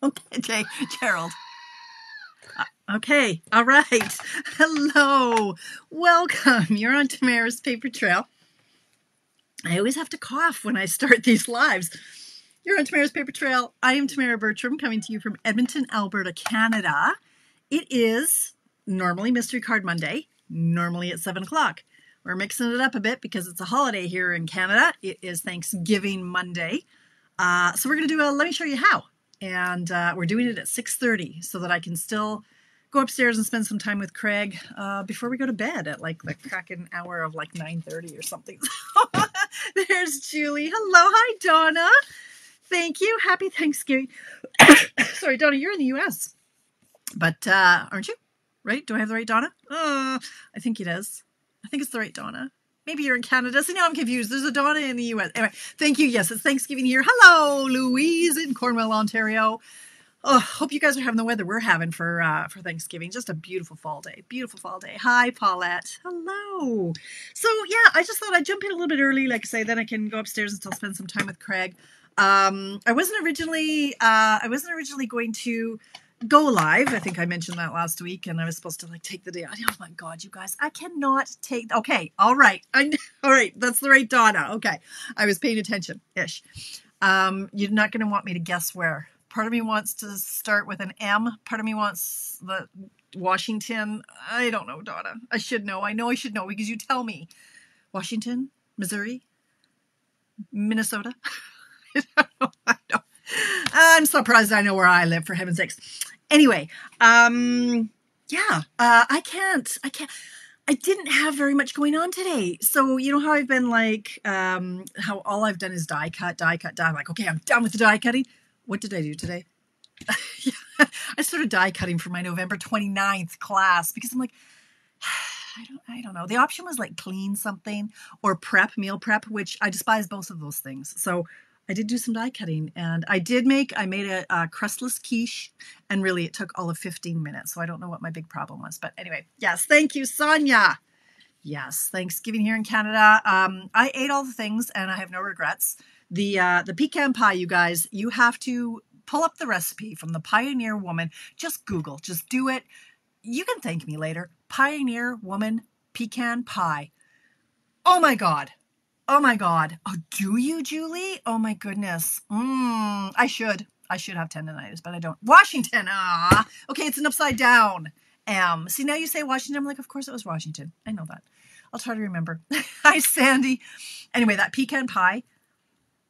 okay, Gerald. Uh, okay, all right. Hello, welcome. You're on Tamara's Paper Trail. I always have to cough when I start these lives. You're on Tamara's Paper Trail. I am Tamara Bertram, coming to you from Edmonton, Alberta, Canada. It is normally Mystery Card Monday, normally at 7 o'clock. We're mixing it up a bit because it's a holiday here in Canada. It is Thanksgiving Monday. Uh, so we're going to do a let me show you how. And uh, we're doing it at 6.30 so that I can still go upstairs and spend some time with Craig uh, before we go to bed at like the cracking hour of like 9.30 or something. There's Julie. Hello. Hi, Donna. Thank you. Happy Thanksgiving. Sorry, Donna, you're in the U.S. But uh, aren't you? Right? Do I have the right Donna? Uh, I think it is. I think it's the right Donna. Maybe you're in Canada. See, now I'm confused. There's a Donna in the US. Anyway, thank you. Yes, it's Thanksgiving here. Hello, Louise in Cornwall, Ontario. Oh, hope you guys are having the weather we're having for uh, for Thanksgiving. Just a beautiful fall day. Beautiful fall day. Hi, Paulette. Hello. So yeah, I just thought I'd jump in a little bit early, like I say, then I can go upstairs and still spend some time with Craig. Um, I wasn't originally uh, I wasn't originally going to go live. I think I mentioned that last week, and I was supposed to like take the day. Oh my god, you guys, I cannot take. Okay, all right, I all right. That's the right Donna. Okay, I was paying attention ish. Um, you're not going to want me to guess where. Part of me wants to start with an M. Part of me wants the Washington. I don't know, Donna. I should know. I know I should know because you tell me. Washington, Missouri, Minnesota. I don't know. I don't. I'm surprised I know where I live, for heaven's sakes. Anyway, um, yeah, uh, I can't, I can't, I didn't have very much going on today. So, you know how I've been like, um, how all I've done is die cut, die cut, die. I'm like, okay, I'm done with the die cutting. What did I do today? I started die cutting for my November 29th class because I'm like, I don't, I don't know. The option was like clean something or prep, meal prep, which I despise both of those things. So I did do some die cutting and I did make, I made a, a, crustless quiche and really it took all of 15 minutes. So I don't know what my big problem was. But anyway, yes, thank you, Sonia. Yes, Thanksgiving here in Canada. Um, I ate all the things and I have no regrets. The, uh, the pecan pie, you guys, you have to pull up the recipe from the Pioneer Woman. Just Google, just do it. You can thank me later. Pioneer Woman pecan pie. Oh my God. Oh my God. Oh, do you, Julie? Oh my goodness. Mm, I should. I should have tendonitis, but I don't. Washington. Ah. Okay, it's an upside down. M. See, now you say Washington. I'm like, of course it was Washington. I know that. I'll try to remember. Hi, Sandy. Anyway, that pecan pie.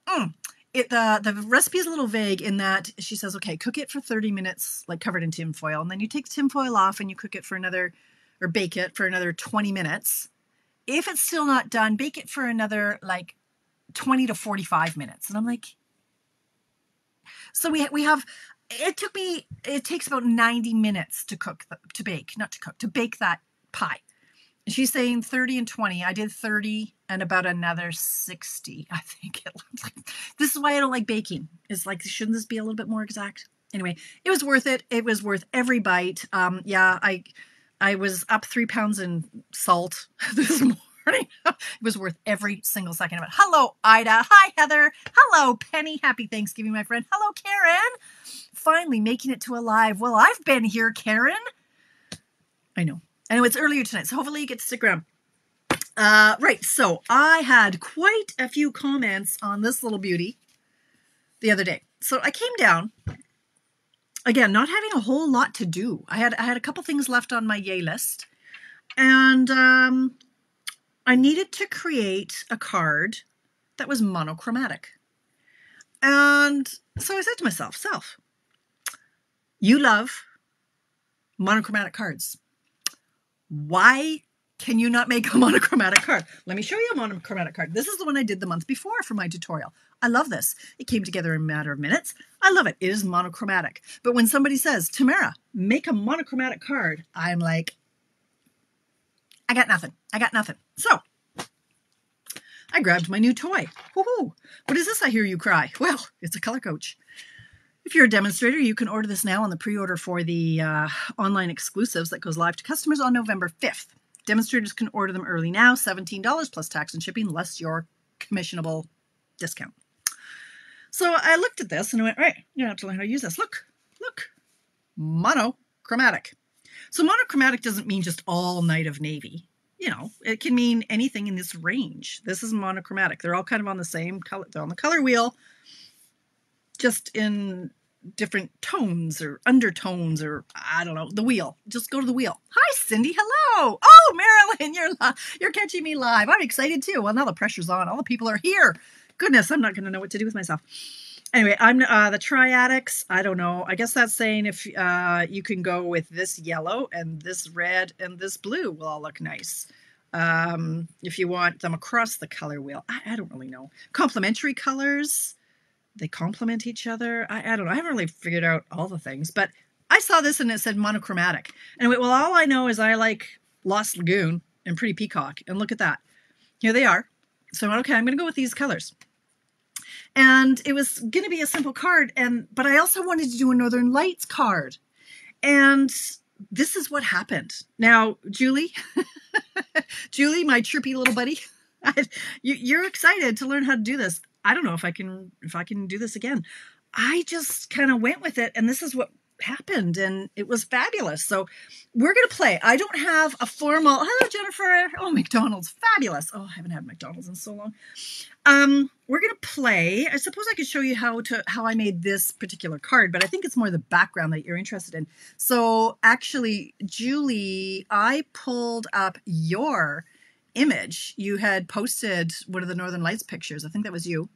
Mm. It the the recipe is a little vague in that she says, okay, cook it for 30 minutes, like covered in tin foil, and then you take the tin foil off and you cook it for another, or bake it for another 20 minutes if it's still not done, bake it for another like 20 to 45 minutes. And I'm like, so we, we have, it took me, it takes about 90 minutes to cook, the, to bake, not to cook, to bake that pie. And she's saying 30 and 20. I did 30 and about another 60, I think it looks like. This is why I don't like baking. It's like, shouldn't this be a little bit more exact? Anyway, it was worth it. It was worth every bite. Um, yeah, I, I was up three pounds in salt this morning. it was worth every single second of it. Hello, Ida. Hi, Heather. Hello, Penny. Happy Thanksgiving, my friend. Hello, Karen. Finally making it to a live. Well, I've been here, Karen. I know. I know it's earlier tonight, so hopefully you get to stick around. Uh, right, so I had quite a few comments on this little beauty the other day. So I came down again, not having a whole lot to do. I had I had a couple things left on my yay list, and um, I needed to create a card that was monochromatic. And so I said to myself, self, you love monochromatic cards. Why can you not make a monochromatic card? Let me show you a monochromatic card. This is the one I did the month before for my tutorial. I love this. It came together in a matter of minutes. I love it. It is monochromatic. But when somebody says, Tamara, make a monochromatic card, I'm like, I got nothing. I got nothing. So I grabbed my new toy. Woohoo! What is this I hear you cry? Well, it's a color coach. If you're a demonstrator, you can order this now on the pre-order for the uh, online exclusives that goes live to customers on November 5th. Demonstrators can order them early now, $17 plus tax and shipping, less your commissionable discount. So I looked at this and I went, right, you have to learn how to use this. Look, look, monochromatic. So monochromatic doesn't mean just all night of navy. You know, it can mean anything in this range. This is monochromatic. They're all kind of on the same color. They're on the color wheel, just in different tones or undertones or I don't know, the wheel. Just go to the wheel. Hi, Cindy. Hello. Oh, Marilyn, you're li- you're catching me live. I'm excited too. Well, now the pressure's on. All the people are here. Goodness, I'm not going to know what to do with myself. Anyway, I'm uh, the triadics. I don't know. I guess that's saying if uh, you can go with this yellow and this red and this blue will all look nice. Um, if you want them across the color wheel, I, I don't really know. Complementary colors they complement each other. I, I don't know. I haven't really figured out all the things, but I saw this and it said monochromatic. Went, well, all I know is I like Lost Lagoon and Pretty Peacock. And look at that. Here they are. So okay, I'm going to go with these colors. And it was going to be a simple card. And, but I also wanted to do a Northern Lights card. And this is what happened. Now, Julie, Julie, my trippy little buddy, you're excited to learn how to do this. I don't know if I can if I can do this again. I just kind of went with it and this is what happened and it was fabulous. So we're going to play. I don't have a formal Hello Jennifer. Oh, McDonald's. Fabulous. Oh, I haven't had McDonald's in so long. Um, we're going to play. I suppose I could show you how to how I made this particular card, but I think it's more the background that you're interested in. So actually, Julie, I pulled up your image. You had posted one of the Northern Lights pictures. I think that was you.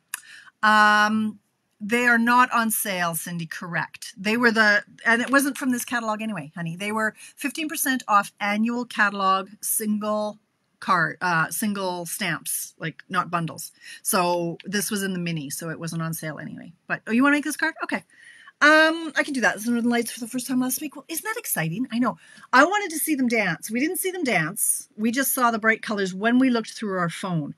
Um, they are not on sale, Cindy. Correct. They were the, and it wasn't from this catalog anyway, honey. They were 15% off annual catalog single card, uh, single stamps, like not bundles. So this was in the mini, so it wasn't on sale anyway. But oh, you want to make this card? Okay. Um, I can do that. Northern Lights for the first time last week. Well, isn't that exciting? I know. I wanted to see them dance. We didn't see them dance. We just saw the bright colors when we looked through our phone.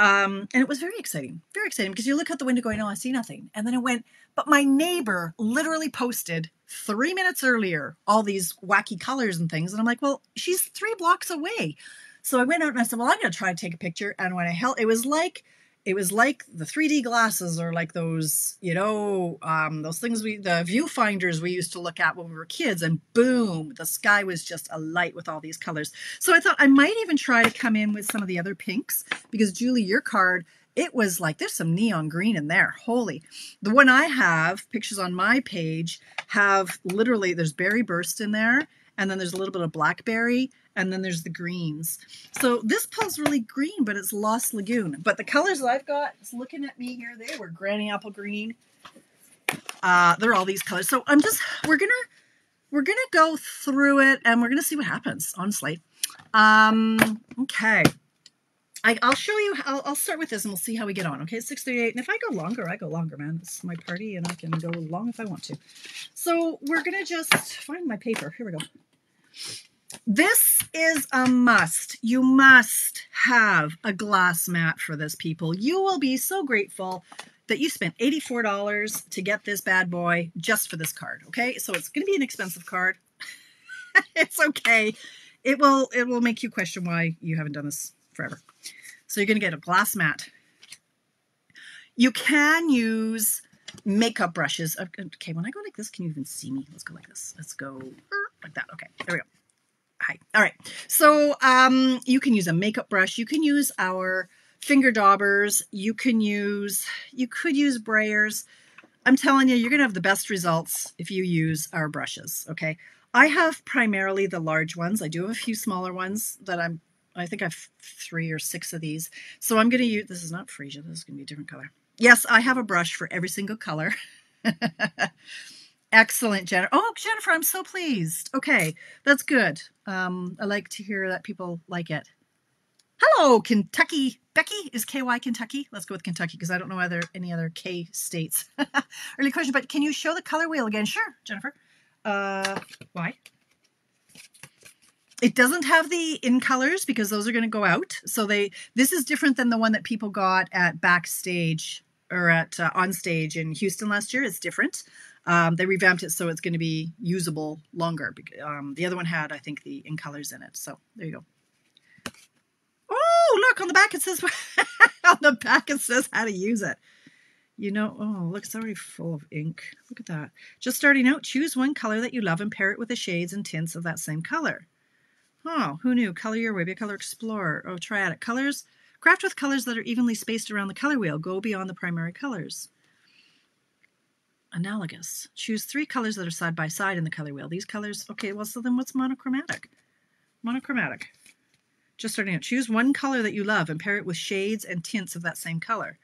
Um, and it was very exciting, very exciting because you look out the window going, oh, I see nothing. And then it went, but my neighbor literally posted three minutes earlier all these wacky colors and things. And I'm like, well, she's three blocks away. So I went out and I said, well, I'm going to try to take a picture. And when I held, it was like, it was like the 3D glasses or like those, you know, um, those things we, the viewfinders we used to look at when we were kids, and boom, the sky was just alight with all these colors. So I thought I might even try to come in with some of the other pinks because Julie, your card, it was like there's some neon green in there. Holy. The one I have, pictures on my page, have literally, there's berry burst in there, and then there's a little bit of blackberry and then there's the greens. So this pulls really green, but it's Lost Lagoon. But the colors that I've got, is looking at me here, they were granny apple green. Uh, they're all these colors. So I'm just, we're gonna, we're gonna go through it and we're gonna see what happens, honestly. Um, okay. I, will show you, I'll, I'll, start with this and we'll see how we get on. Okay, 638. And if I go longer, I go longer, man. This is my party and I can go long if I want to. So we're going to just find my paper. Here we go. This is a must. You must have a glass mat for this, people. You will be so grateful that you spent $84 to get this bad boy just for this card, okay? So it's going to be an expensive card. it's okay. It will it will make you question why you haven't done this forever. So you're going to get a glass mat. You can use makeup brushes. Okay, when I go like this, can you even see me? Let's go like this. Let's go like that. Okay, there we go. Hi. All right. So um, you can use a makeup brush. You can use our finger daubers. You can use, you could use brayers. I'm telling you, you're going to have the best results if you use our brushes. Okay. I have primarily the large ones. I do have a few smaller ones that I'm, I think I have three or six of these. So I'm going to use, this is not freesia. This is going to be a different color. Yes, I have a brush for every single color. Excellent, Jennifer. Oh, Jennifer, I'm so pleased. Okay, that's good. Um, I like to hear that people like it. Hello, Kentucky. Becky is KY Kentucky. Let's go with Kentucky because I don't know other any other K states. Early question, but can you show the color wheel again? Sure, Jennifer. Uh, why? It doesn't have the in colors because those are going to go out. So they this is different than the one that people got at backstage or at uh, on stage in Houston last year. It's different. Um, they revamped it so it's going to be usable longer. Um, the other one had, I think, the in colors in it. So there you go. Oh, look on the back it says on the back it says how to use it. You know, oh, look, it's already full of ink. Look at that. Just starting out, choose one color that you love and pair it with the shades and tints of that same color. Oh, who knew? Color your way, be a color explorer. Oh, triadic colors. Craft with colors that are evenly spaced around the color wheel. Go beyond the primary colors. Analogous. Choose three colors that are side by side in the color wheel. These colors, okay, well, so then what's monochromatic? Monochromatic. Just starting out. Choose one color that you love and pair it with shades and tints of that same color.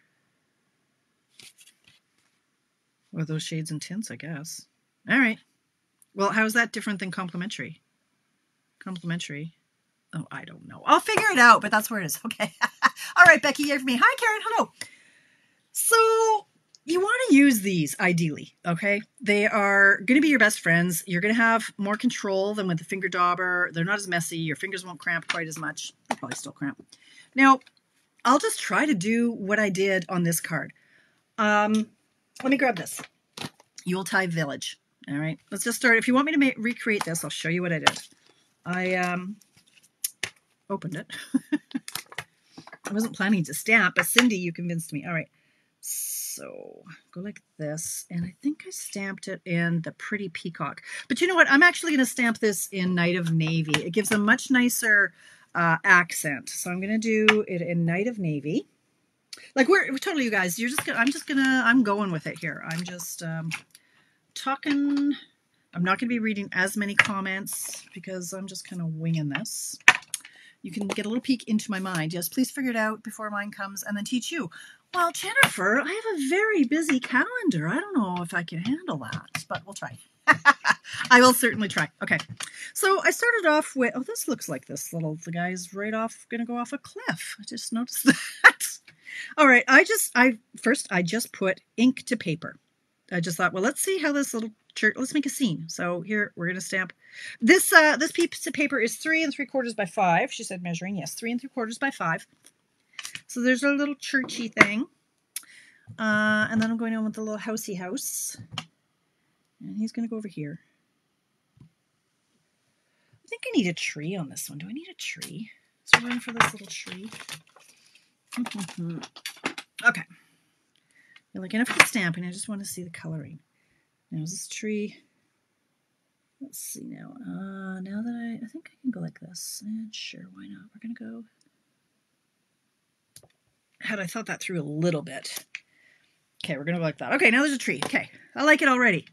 Or those shades and tints, I guess. All right. Well, how is that different than complementary? Complementary. Oh, I don't know. I'll figure it out, but that's where it is. Okay. All right, Becky, yay for me. Hi, Karen. Hello. So you want to use these ideally, okay? They are going to be your best friends. You're going to have more control than with the finger dauber. They're not as messy. Your fingers won't cramp quite as much. They'll probably still cramp. Now, I'll just try to do what I did on this card. Um, let me grab this. Yuletide Village. All right, let's just start. If you want me to make, recreate this, I'll show you what I did. I um, opened it. I wasn't planning to stamp, but Cindy, you convinced me. All right, so go like this, and I think I stamped it in the Pretty Peacock. But you know what? I'm actually going to stamp this in Night of Navy. It gives a much nicer uh, accent. So I'm going to do it in Night of Navy. Like we're, we're totally, you guys. You're just gonna. I'm just gonna. I'm going with it here. I'm just um, talking. I'm not going to be reading as many comments because I'm just kind of winging this. You can get a little peek into my mind. Yes, please figure it out before mine comes and then teach you. Well, Jennifer, I have a very busy calendar. I don't know if I can handle that, but we'll try. I will certainly try. Okay. So I started off with, oh, this looks like this little, the guy's right off, going to go off a cliff. I just noticed that. All right. I just, I, first, I just put ink to paper. I just thought, well, let's see how this little church, let's make a scene. So here we're going to stamp this, uh, this piece of paper is three and three quarters by five. She said measuring. Yes. Three and three quarters by five. So there's our little churchy thing. Uh, and then I'm going on with the little housey house. And he's going to go over here. I think I need a tree on this one. Do I need a tree? There room for this little tree? okay. You're looking enough for the stamping. I just want to see the coloring. Now is this tree. Let's see now. Uh, now that I, I think I can go like this. And sure, why not? We're going to go. Had I thought that through a little bit. Okay, we're going to go like that. Okay, now there's a tree. Okay, I like it already.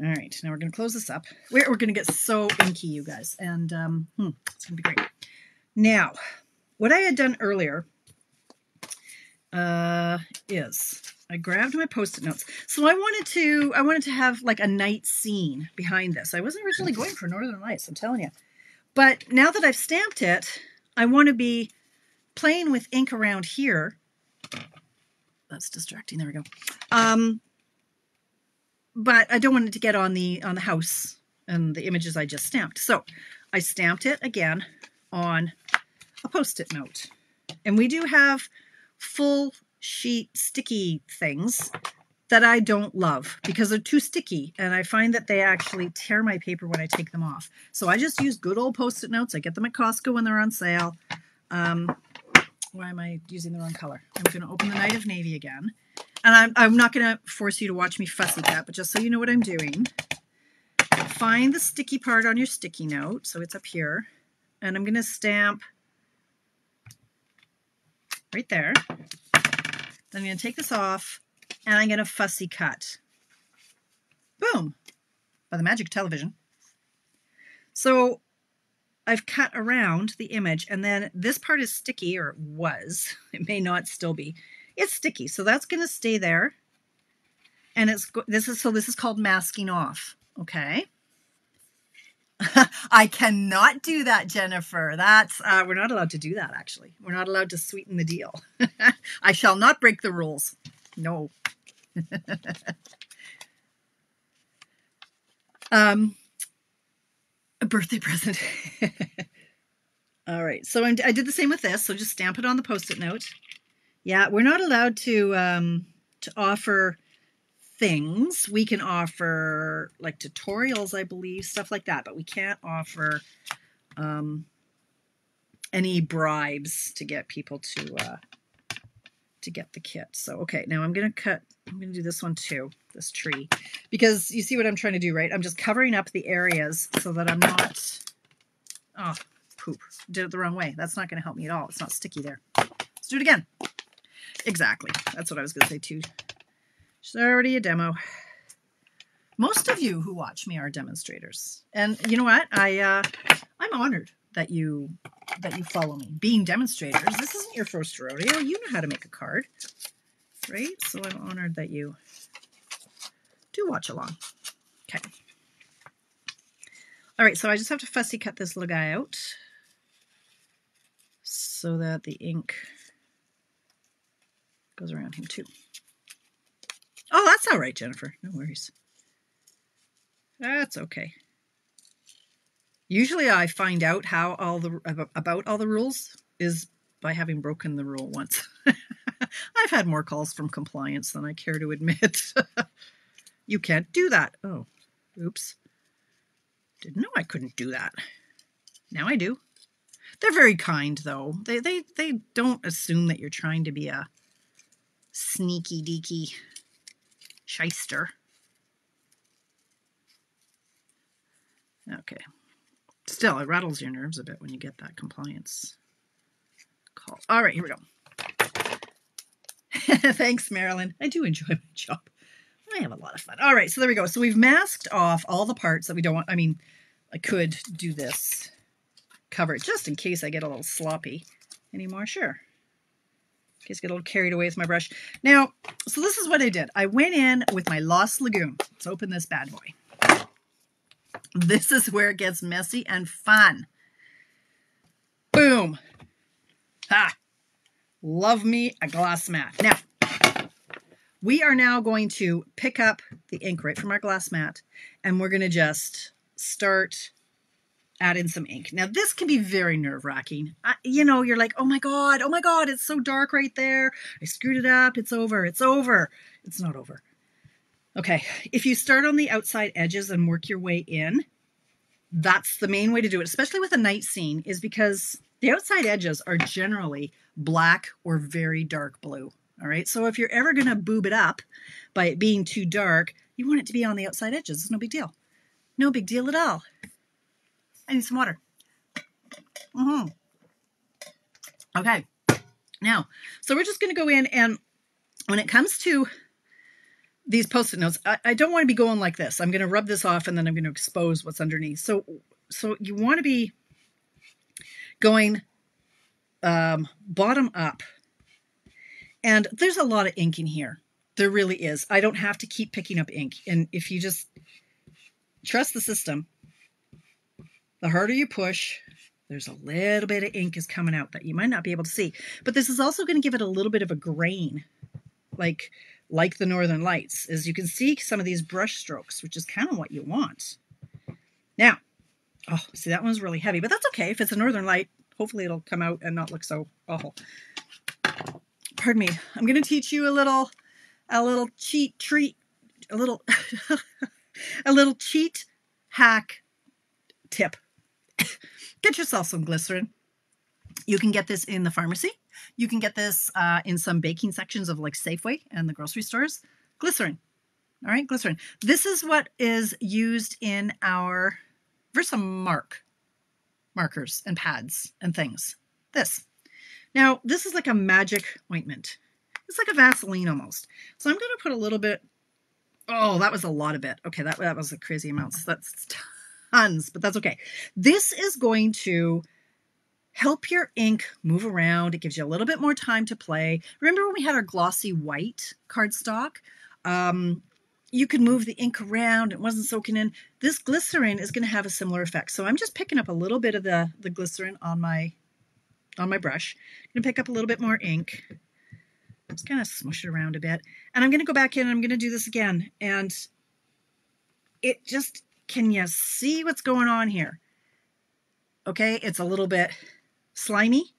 All right, now we're going to close this up. We're, we're going to get so inky, you guys, and um, hmm, it's to be great. Now, what I had done earlier uh, is I grabbed my post-it notes. So I wanted to I wanted to have like a night scene behind this. I wasn't originally going for Northern Lights, I'm telling you. But now that I've stamped it, I want to be playing with ink around here. That's distracting. There we go. Um, but I don't want it to get on the on the house and the images I just stamped. So I stamped it again on a post-it note. And we do have full sheet sticky things that I don't love because they're too sticky and I find that they actually tear my paper when I take them off. So I just use good old post-it notes. I get them at Costco when they're on sale. Um, why am I using the wrong color? I'm going to open the Night of Navy again. And I'm, I'm not going to force you to watch me fussy cut, but just so you know what I'm doing, find the sticky part on your sticky note. So it's up here. And I'm going to stamp right there. Then I'm going to take this off and I'm going to fussy cut. Boom! By the magic television. So I've cut around the image and then this part is sticky or was. It may not still be. It's sticky, so that's going to stay there. And it's this is so this is called masking off, okay? I cannot do that, Jennifer. That's uh, we're not allowed to do that. Actually, we're not allowed to sweeten the deal. I shall not break the rules. No. um, a birthday present. All right, so I'm, i did the same with this. So just stamp it on the post-it note. Yeah, we're not allowed to um, to offer things. We can offer like tutorials, I believe, stuff like that, but we can't offer um, any bribes to get people to uh, to get the kit. So, okay, now I'm going to cut, I'm to do this one too, this tree, because you see what I'm trying to do, right? I'm just covering up the areas so that I'm not, oh, poop, did it the wrong way. That's not going to help me at all. It's not sticky there. Let's do it again. Exactly. That's what I was going to say too. It's already a demo. Most of you who watch me are demonstrators. And you know what? I, uh, I'm honored that you that you follow me. Being demonstrators, this isn't your first rodeo. You know how to make a card, right? So I'm honored that you do watch along. Okay. All right, so I just have to fussy cut this little guy out so that the ink goes around him too. Oh, that's all right, Jennifer. No worries. That's okay. Usually I find out how all the about all the rules is by having broken the rule once. I've had more calls from compliance than I care to admit. you can't do that. Oh, oops. Didn't know I couldn't do that. Now I do. They're very kind though. They they they don't assume that you're trying to be a sneaky deaky shyster. Okay. Still, it rattles your nerves a bit when you get that compliance call. All right, here we go. Thanks, Marilyn. I do enjoy my job. I have a lot of fun. All right, so there we go. So we've masked off all the parts that we don't want. I mean, I could do this, cover it, just in case I get a little sloppy anymore. Sure. In case I get a little carried away with my brush. Now, so this is what I did. I went in with my Lost Lagoon. Let's open this bad boy. This is where it gets messy and fun. Boom. Ha. Love me a glass mat. Now, we are now going to pick up the ink right from our glass mat and we're going to just start adding some ink. Now, this can be very nerve wracking. You know, you're like, oh my God, oh my God, it's so dark right there. I screwed it up. It's over. It's over. It's not over. Okay, if you start on the outside edges and work your way in, that's the main way to do it, especially with a night scene, is because the outside edges are generally black or very dark blue. All right, so if you're ever going to boob it up by it being too dark, you want it to be on the outside edges. It's no big deal. No big deal at all. I need some water. Mm-hmm. Okay, now, so we're just going to go in and when it comes to these post-it notes, I, I don't want to be going like this. I'm going to rub this off and then I'm going to expose what's underneath. So, so you want to be going um, bottom up. And there's a lot of ink in here. There really is. I don't have to keep picking up ink. And if you just trust the system, the harder you push, there's a little bit of ink is coming out that you might not be able to see. But this is also going to give it a little bit of a grain. Like like the Northern Lights, As you can see some of these brush strokes, which is kind of what you want. Now, oh, see, that one's really heavy, but that's okay. If it's a Northern Light, hopefully it'll come out and not look so awful. Pardon me. I'm going to teach you a little, a little cheat treat, a little, a little cheat hack tip. Get yourself some glycerin. You can get this in the pharmacy. You can get this uh, in some baking sections of like Safeway and the grocery stores. Glycerin. All right, glycerin. This is what is used in our Versamark markers and pads and things. This. Now, this is like a magic ointment. It's like a Vaseline almost. So I'm going to put a little bit. Oh, that was a lot of it. Okay, that, that was a crazy amount. So That's tons, but that's okay. This is going to help your ink move around. It gives you a little bit more time to play. Remember when we had our glossy white cardstock? Um, you could move the ink around. It wasn't soaking in. This glycerin is going to have a similar effect. So I'm just picking up a little bit of the, the glycerin on my on my brush. I'm going to pick up a little bit more ink. Just kind of smush it around a bit. And I'm going to go back in and I'm going to do this again. And it just, can you see what's going on here? Okay, it's a little bit slimy.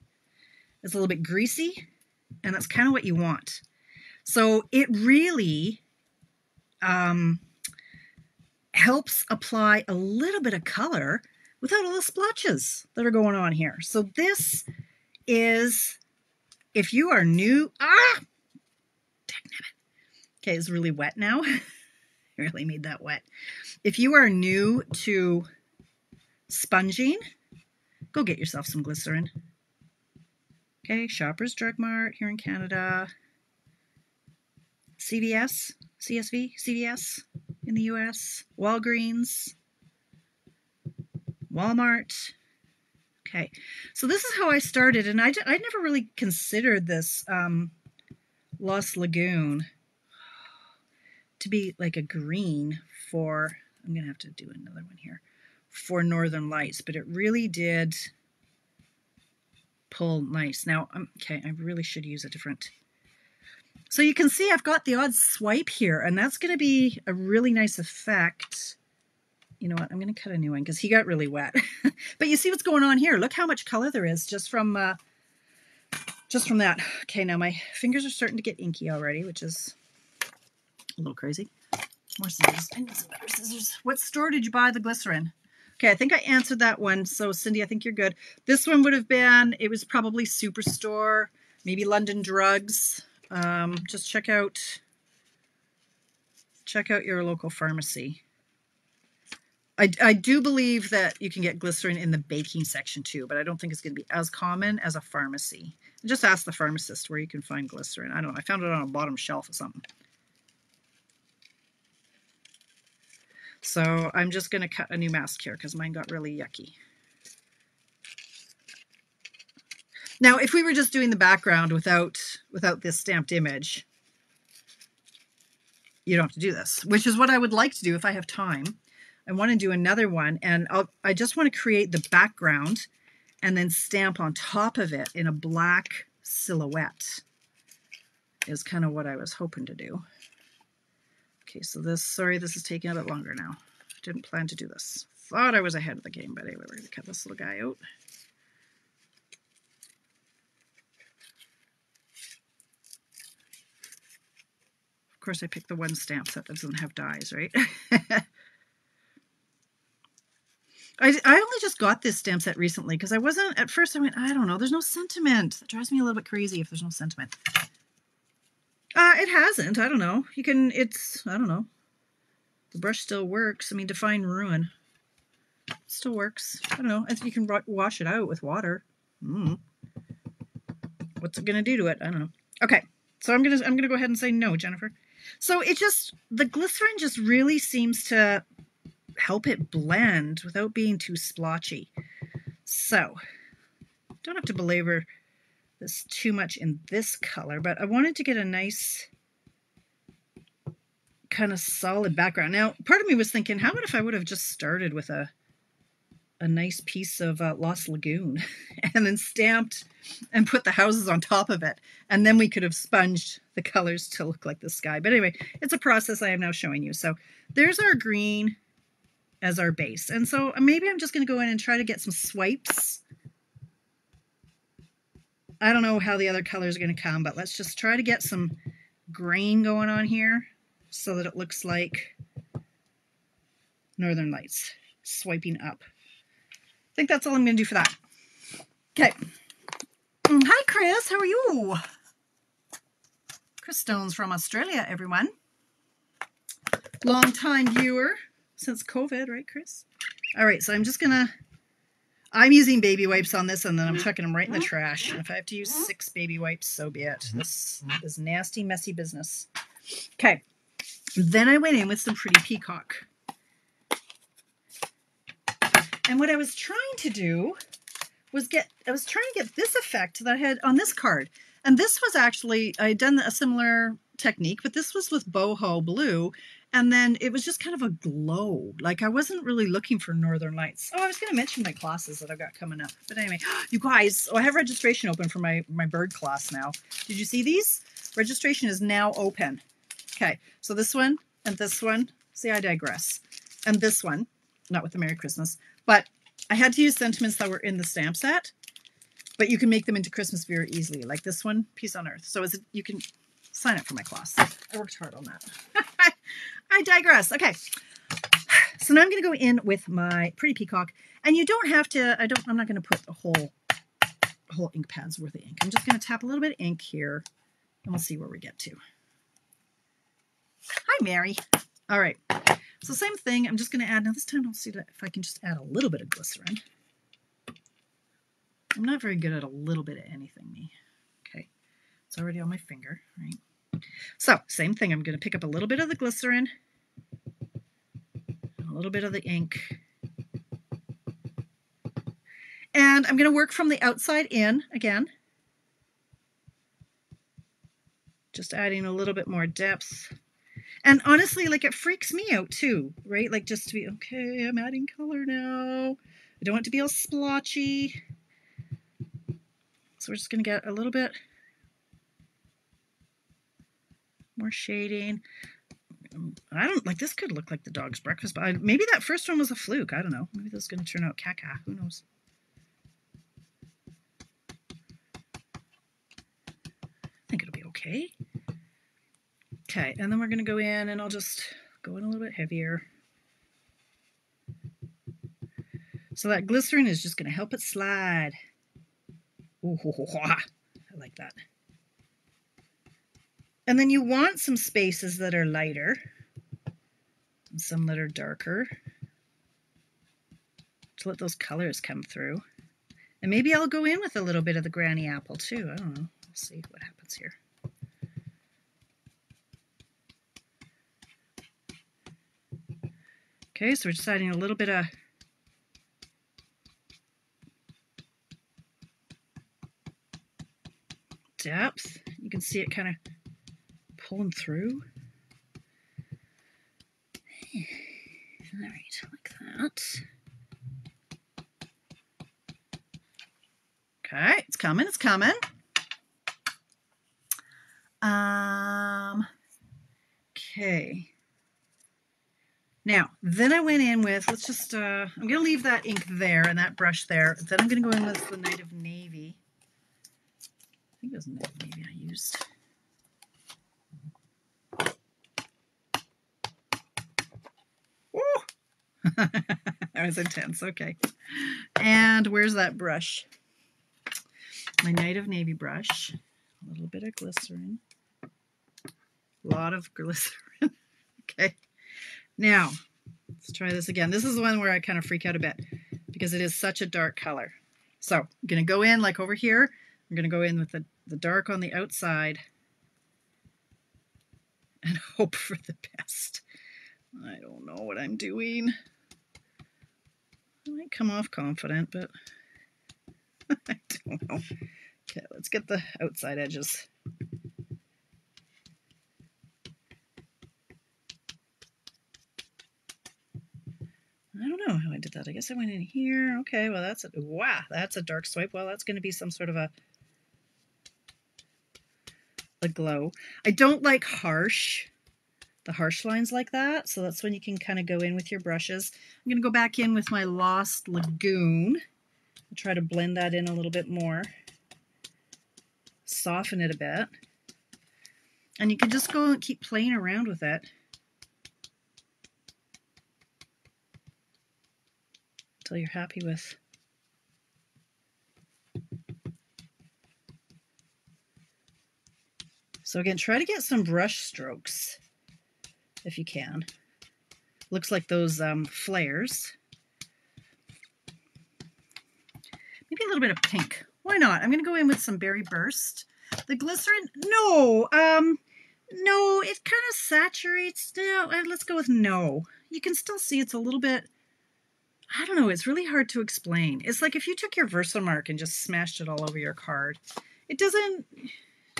It's a little bit greasy, and that's kind of what you want. So it really um, helps apply a little bit of color without all the splotches that are going on here. So this is, if you are new, ah, Okay, it's really wet now. I really made that wet. If you are new to sponging, go get yourself some glycerin. Okay, Shoppers Drug Mart here in Canada. CVS, CSV, CVS in the US. Walgreens. Walmart. Okay, so this is how I started, and I, I never really considered this um, Lost Lagoon to be like a green for, I'm going to have to do another one here, for Northern Lights, but it really did pull nice. Now, um, okay, I really should use a different. So you can see I've got the odd swipe here, and that's going to be a really nice effect. You know what? I'm going to cut a new one because he got really wet. but you see what's going on here. Look how much color there is just from uh, just from that. Okay, now my fingers are starting to get inky already, which is a little crazy. More scissors. I need some better scissors. What store did you buy the glycerin? Okay, I think I answered that one. So, Cindy, I think you're good. This one would have been, it was probably Superstore, maybe London Drugs. Um, just check out, check out your local pharmacy. I, I do believe that you can get glycerin in the baking section too, but I don't think it's going to be as common as a pharmacy. Just ask the pharmacist where you can find glycerin. I don't know. I found it on a bottom shelf or something. So I'm just going to cut a new mask here because mine got really yucky. Now, if we were just doing the background without without this stamped image, you don't have to do this, which is what I would like to do if I have time. I want to do another one, and I'll, I just want to create the background and then stamp on top of it in a black silhouette is kind of what I was hoping to do. Okay, so this, sorry, this is taking a bit longer now. Didn't plan to do this. Thought I was ahead of the game, but anyway, we're going to cut this little guy out. Of course, I picked the one stamp set that doesn't have dies, right? I, I only just got this stamp set recently because I wasn't, at first I went, I don't know, there's no sentiment. That drives me a little bit crazy if there's no sentiment. Uh, it hasn't. I don't know. You can, it's, I don't know. The brush still works. I mean, define ruin. Still works. I don't know. I think you can wash it out with water. Mm. What's it going to do to it? I don't know. Okay. So I'm to, I'm going to go ahead and say no, Jennifer. So it just, the glycerin just really seems to help it blend without being too splotchy. So, don't have to belabor this too much in this color, but I wanted to get a nice kind of solid background. Now, part of me was thinking, how about if I would have just started with a a nice piece of uh, Lost Lagoon and then stamped and put the houses on top of it. And then we could have sponged the colors to look like the sky. But anyway, it's a process I am now showing you. So there's our green as our base. And so maybe I'm just going to go in and try to get some swipes I don't know how the other colors are going to come, but let's just try to get some grain going on here so that it looks like Northern Lights swiping up. I think that's all I'm going to do for that. Okay. Mm, hi, Chris. How are you? Chris Stones from Australia, everyone. Long time viewer since COVID, right, Chris? All right, so I'm just going to I'm using baby wipes on this, and then I'm chucking them right in the trash. And if I have to use six baby wipes, so be it. This is nasty, messy business. Okay. Then I went in with some pretty peacock. And what I was trying to do was get, I was trying to get this effect that I had on this card. And this was actually, I had done a similar technique, but this was with boho blue and then it was just kind of a glow. Like I wasn't really looking for northern lights. Oh, I was going to mention my classes that I've got coming up. But anyway, you guys, oh, I have registration open for my, my bird class now. Did you see these? Registration is now open. Okay, so this one and this one. See, I digress. And this one, not with the Merry Christmas, but I had to use sentiments that were in the stamp set, but you can make them into Christmas very easily. Like this one, Peace on Earth. So is it, you can sign up for my class. I worked hard on that. I digress. Okay. So now I'm going to go in with my pretty peacock. And you don't have to, I don't, I'm not going to put a whole, a whole ink pad's worth of ink. I'm just going to tap a little bit of ink here and we'll see where we get to. Hi, Mary. All right. So same thing. I'm just going to add, now this time I'll see if I can just add a little bit of glycerin. I'm not very good at a little bit of anything, me. Okay. It's already on my finger, right? So same thing. I'm going to pick up a little bit of the glycerin, a little bit of the ink, and I'm going to work from the outside in again. Just adding a little bit more depth. And honestly, like it freaks me out too, right? Like just to be, okay, I'm adding color now. I don't want to be all splotchy. So we're just going to get a little bit more shading. I don't like this could look like the dog's breakfast, but I, maybe that first one was a fluke. I don't know. Maybe this is going to turn out caca. Who knows? I think it'll be okay. Okay, and then we're going to go in and I'll just go in a little bit heavier. So that glycerin is just going to help it slide. Ooh, I like that. And then you want some spaces that are lighter and some that are darker to let those colors come through. And maybe I'll go in with a little bit of the granny apple too. I don't know. We'll see what happens here. Okay, so we're just adding a little bit of depth. You can see it kind of pulling through. All right, like that. Okay, it's coming, it's coming. Um, okay. Now, then I went in with, let's just, uh, I'm going to leave that ink there and that brush there. Then I'm going to go in with the Night of Navy. I think it was Night of Navy I used. that was intense. Okay. And where's that brush? My Night of Navy brush. A little bit of glycerin. A lot of glycerin. okay. Now, let's try this again. This is the one where I kind of freak out a bit because it is such a dark color. So I'm going to go in like over here. I'm going to go in with the, the dark on the outside and hope for the best. I don't know what I'm doing. I might come off confident, but I don't know. Okay, let's get the outside edges. I don't know how I did that. I guess I went in here. Okay, well that's a wow, that's a dark swipe. Well, that's going to be some sort of a a glow. I don't like harsh the harsh lines like that. So that's when you can kind of go in with your brushes. I'm going to go back in with my Lost Lagoon. and try to blend that in a little bit more. Soften it a bit. And you can just go and keep playing around with it. Until you're happy with So again, try to get some brush strokes if you can. Looks like those um, flares. Maybe a little bit of pink. Why not? I'm going to go in with some Berry Burst. The glycerin, no, um, no, it kind of saturates. No, uh, let's go with no. You can still see it's a little bit, I don't know, it's really hard to explain. It's like if you took your Versamark and just smashed it all over your card. It doesn't,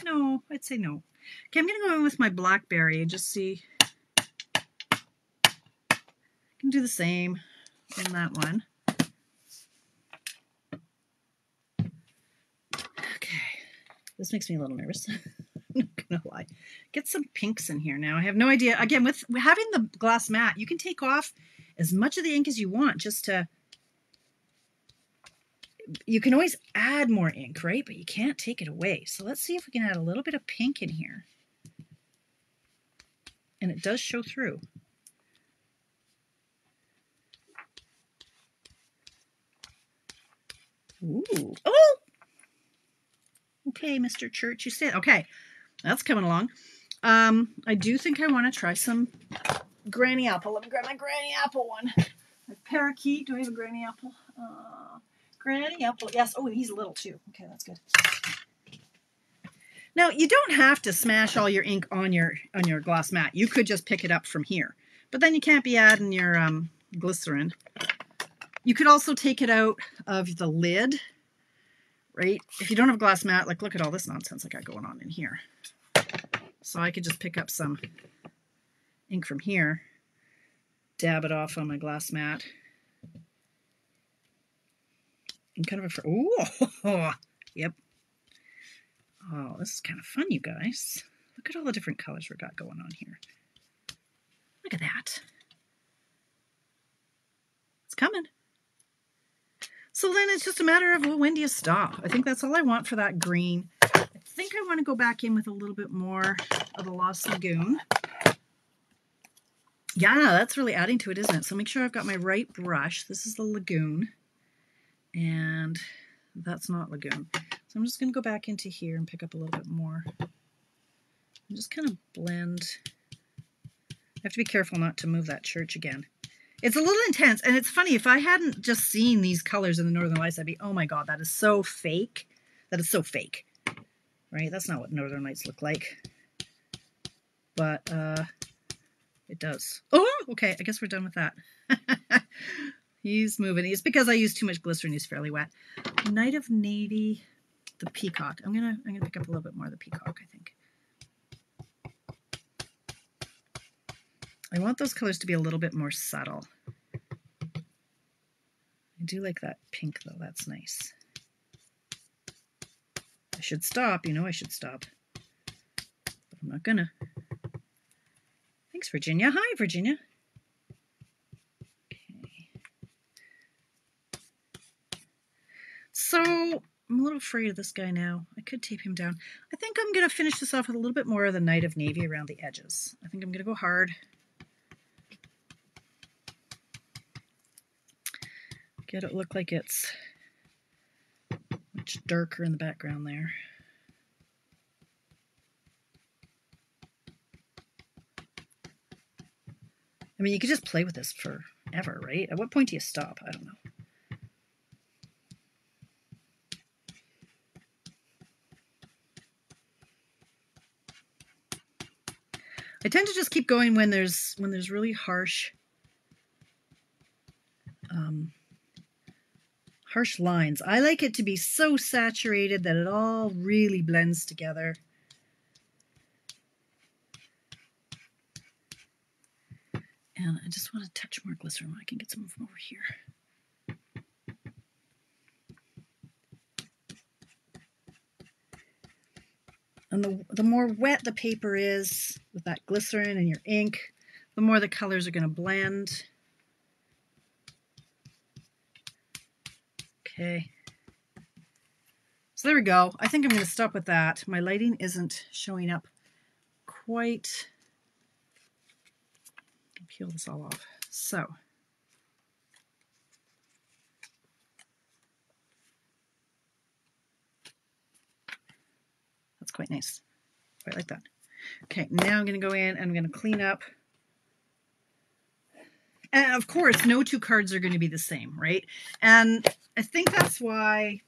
no, I'd say no. Okay, I'm going to go in with my Blackberry and just see can do the same in that one. Okay, this makes me a little nervous. I'm not gonna lie. Get some pinks in here now. I have no idea. Again, with having the glass mat, you can take off as much of the ink as you want just to you can always add more ink, right? But you can't take it away. So let's see if we can add a little bit of pink in here. And it does show through. Ooh. Oh! Okay, Mr. Church, you said. Okay, that's coming along. Um, I do think I want to try some granny apple. Let me grab my granny apple one. My parakeet. Do I have a granny apple? Uh, granny apple. Yes. Oh, he's a little too. Okay, that's good. Now you don't have to smash all your ink on your on your gloss mat. You could just pick it up from here, but then you can't be adding your um, glycerin. You could also take it out of the lid, right? If you don't have a glass mat, like look at all this nonsense I got going on in here. So I could just pick up some ink from here, dab it off on my glass mat. And kind of a, oh, yep. Oh, this is kind of fun, you guys. Look at all the different colors we got going on here. Look at that. It's coming. So then it's just a matter of, well, when do you stop? I think that's all I want for that green. I think I want to go back in with a little bit more of the Lost Lagoon. Yeah, that's really adding to it, isn't it? So make sure I've got my right brush. This is the Lagoon. And that's not Lagoon. So I'm just going to go back into here and pick up a little bit more. And just kind of blend. I have to be careful not to move that church again. It's a little intense, and it's funny, if I hadn't just seen these colors in the Northern Lights, I'd be, oh my god, that is so fake. That is so fake. Right? That's not what Northern Lights look like. But, uh, it does. Oh, okay, I guess we're done with that. he's moving. It's because I use too much glycerin, he's fairly wet. Night of Navy, the peacock. I'm gonna I'm gonna pick up a little bit more of the peacock, I think. I want those colors to be a little bit more subtle. I do like that pink though, that's nice. I should stop, you know I should stop. But I'm not gonna. Thanks, Virginia. Hi, Virginia. Okay. So I'm a little afraid of this guy now. I could tape him down. I think I'm going to finish this off with a little bit more of the Night of Navy around the edges. I think I'm going to go hard. Get it look like it's much darker in the background there. I mean, you could just play with this forever, right? At what point do you stop? I don't know. I tend to just keep going when there's when there's really harsh um, harsh lines. I like it to be so saturated that it all really blends together. And I just want to touch more glycerin. I can get some from over here. And the, the more wet the paper is with that glycerin and your ink, the more the colors are going to blend. Okay. So there we go. I think I'm going to stop with that. My lighting isn't showing up quite peel this all off. So, that's quite nice. Quite like that. Okay, now I'm going to go in and I'm going to clean up. And of course, no two cards are going to be the same, right? And I think that's why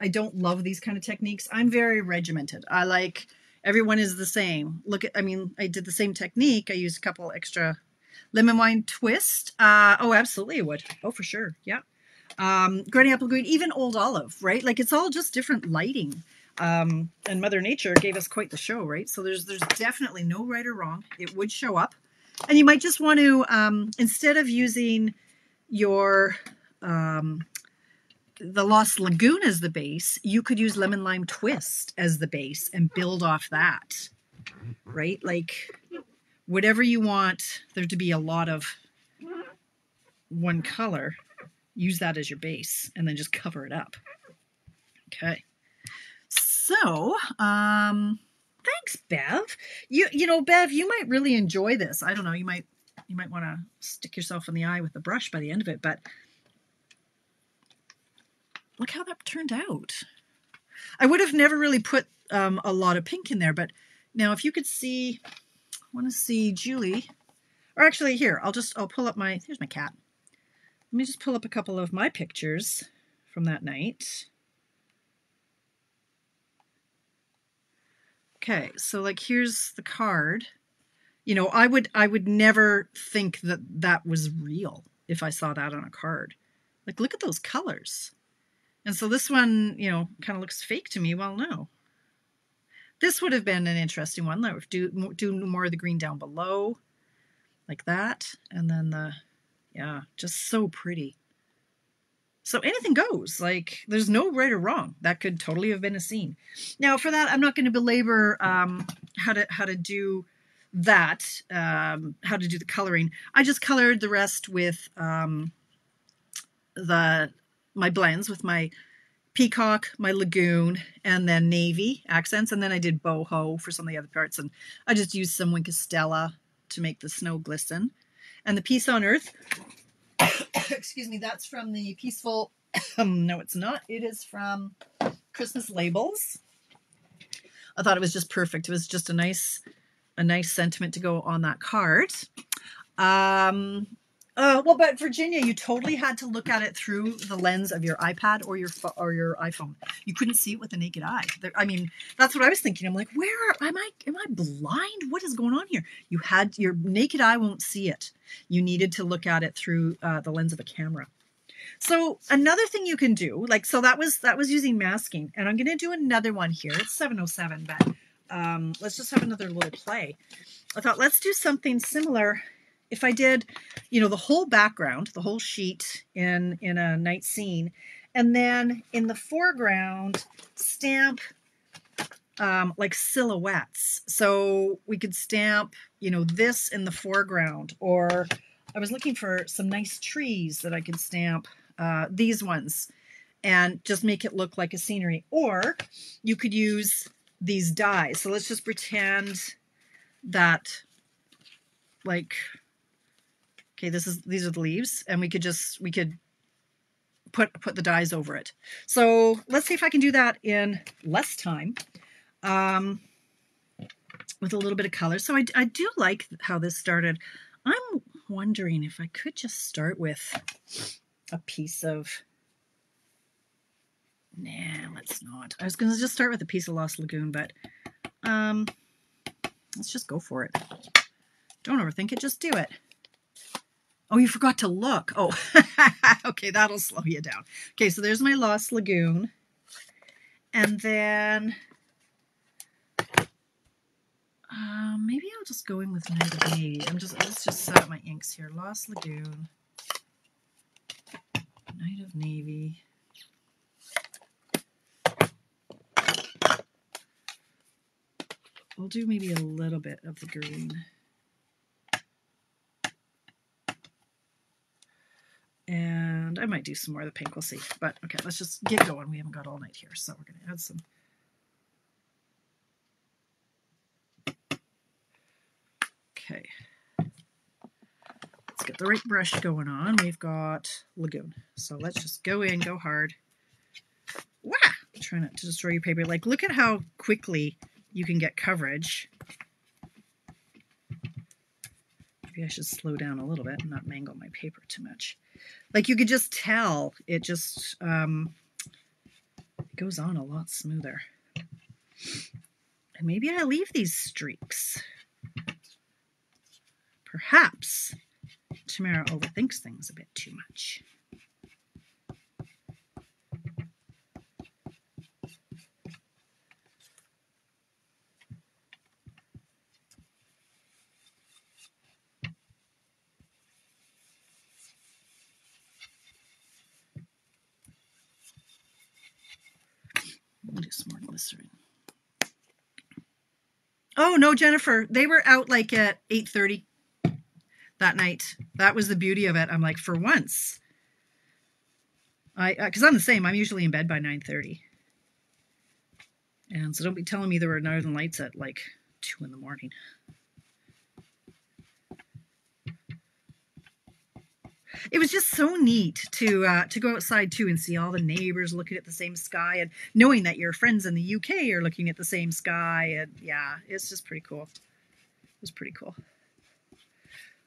I don't love these kind of techniques. I'm very regimented. I like everyone is the same. Look at, I mean, I did the same technique. I used a couple extra Lemon Lime Twist. Uh, oh, absolutely, it would. Oh, for sure. Yeah. Um, Granny apple green, even old olive, right? Like it's all just different lighting. Um, and Mother Nature gave us quite the show, right? So there's there's definitely no right or wrong. It would show up, and you might just want to um, instead of using your um, the Lost Lagoon as the base, you could use Lemon Lime Twist as the base and build off that, right? Like whatever you want there to be a lot of one color, use that as your base and then just cover it up. Okay. So, um, thanks, Bev. You, you know, Bev, you might really enjoy this. I don't know. You might, you might want to stick yourself in the eye with the brush by the end of it, but look how that turned out. I would have never really put um, a lot of pink in there, but Now, if you could see, I want to see Julie, or actually here, I'll just, I'll pull up my, here's my cat. Let me just pull up a couple of my pictures from that night. Okay, so like here's the card. You know, I would I would never think that that was real if I saw that on a card. Like look at those colors. And so this one, you know, kind of looks fake to me. Well, no. This would have been an interesting one. Would do do more of the green down below, like that, and then the, yeah, just so pretty. So anything goes. Like there's no right or wrong. That could totally have been a scene. Now for that, I'm not going to belabor um, how to how to do that, um, how to do the coloring. I just colored the rest with um, the my blends with my peacock, my lagoon, and then navy accents, and then I did boho for some of the other parts, and I just used some Wink of Stella to make the snow glisten. And the Peace on Earth, excuse me, that's from the Peaceful, um, no it's not, it is from Christmas Labels. I thought it was just perfect. It was just a nice, a nice sentiment to go on that card. Um, uh, well, but Virginia, you totally had to look at it through the lens of your iPad or your or your iPhone. You couldn't see it with the naked eye. There, I mean, that's what I was thinking. I'm like, where am I? Am I blind? What is going on here? You had your naked eye won't see it. You needed to look at it through uh, the lens of a camera. So another thing you can do, like, so that was that was using masking, and I'm going to do another one here. It's 707, but um, let's just have another little play. I thought let's do something similar if I did, you know, the whole background, the whole sheet in, in a night scene, and then in the foreground, stamp um, like silhouettes. So we could stamp, you know, this in the foreground, or I was looking for some nice trees that I could stamp uh, these ones and just make it look like a scenery. Or you could use these dies. So let's just pretend that like Okay, this is these are the leaves, and we could just we could put put the dies over it. So let's see if I can do that in less time. Um, with a little bit of color. So I, I do like how this started. I'm wondering if I could just start with a piece of, nah, let's not. I was going to just start with a piece of Lost Lagoon, but um, let's just go for it. Don't overthink it, just do it. Oh, you forgot to look. Oh, okay, that'll slow you down. Okay, so there's my Lost Lagoon. And then uh, maybe I'll just go in with Night of Navy. I'm just let's just set up my inks here. Lost Lagoon, Night of Navy. We'll do maybe a little bit of the green. And I might do some more of the pink, we'll see. But okay, let's just get going. We haven't got all night here, so we're going to add some. Okay. Let's get the right brush going on. We've got Lagoon. So let's just go in, go hard. Wah! Try not to destroy your paper. Like, look at how quickly you can get coverage. Maybe I should slow down a little bit and not mangle my paper too much. Like you could just tell it just um, goes on a lot smoother. And maybe I leave these streaks. Perhaps Tamara overthinks things a bit too much. some more glycerin. Oh no, Jennifer, they were out like at 8:30 that night. That was the beauty of it. I'm like, for once. I because uh, I'm the same. I'm usually in bed by 9:30. And so don't be telling me there were northern lights at like 2 in the morning. It was just so neat to uh, to go outside too and see all the neighbors looking at the same sky and knowing that your friends in the UK are looking at the same sky and yeah, it's just pretty cool. It was pretty cool.